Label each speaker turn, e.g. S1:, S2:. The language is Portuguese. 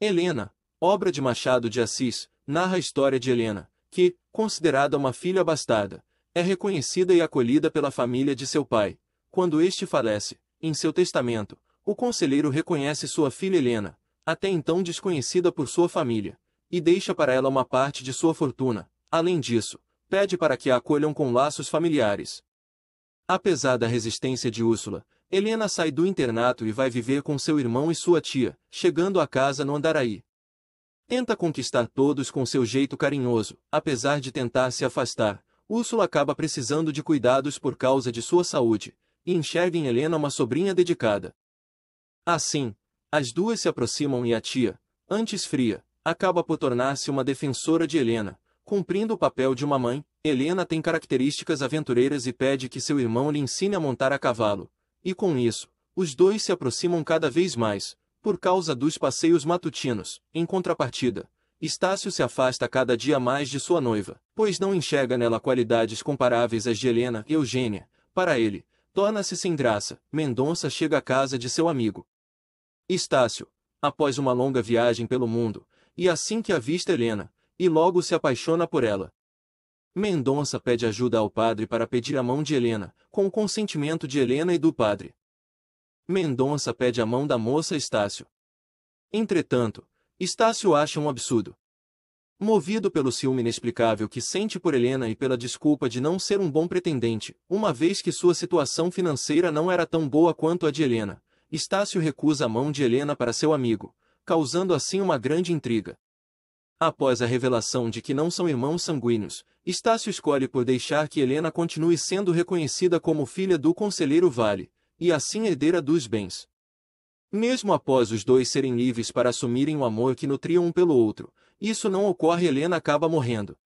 S1: Helena, obra de Machado de Assis, narra a história de Helena, que, considerada uma filha bastarda, é reconhecida e acolhida pela família de seu pai. Quando este falece, em seu testamento, o conselheiro reconhece sua filha Helena, até então desconhecida por sua família, e deixa para ela uma parte de sua fortuna. Além disso, pede para que a acolham com laços familiares. Apesar da resistência de Úrsula, Helena sai do internato e vai viver com seu irmão e sua tia, chegando à casa no Andaraí. Tenta conquistar todos com seu jeito carinhoso, apesar de tentar se afastar. Úrsula acaba precisando de cuidados por causa de sua saúde, e enxerga em Helena uma sobrinha dedicada. Assim, as duas se aproximam e a tia, antes fria, acaba por tornar-se uma defensora de Helena, cumprindo o papel de uma mãe. Helena tem características aventureiras e pede que seu irmão lhe ensine a montar a cavalo, e com isso, os dois se aproximam cada vez mais, por causa dos passeios matutinos. Em contrapartida, Estácio se afasta cada dia mais de sua noiva, pois não enxerga nela qualidades comparáveis às de Helena e Eugênia. Para ele, torna-se sem graça. Mendonça chega à casa de seu amigo. Estácio, após uma longa viagem pelo mundo, e assim que avista Helena, e logo se apaixona por ela. Mendonça pede ajuda ao padre para pedir a mão de Helena, com o consentimento de Helena e do padre. Mendonça pede a mão da moça Estácio. Entretanto, Estácio acha um absurdo. Movido pelo ciúme inexplicável que sente por Helena e pela desculpa de não ser um bom pretendente, uma vez que sua situação financeira não era tão boa quanto a de Helena, Estácio recusa a mão de Helena para seu amigo, causando assim uma grande intriga. Após a revelação de que não são irmãos sanguíneos, Estácio escolhe por deixar que Helena continue sendo reconhecida como filha do conselheiro Vale, e assim herdeira dos bens. Mesmo após os dois serem livres para assumirem o amor que nutriam um pelo outro, isso não ocorre Helena acaba morrendo.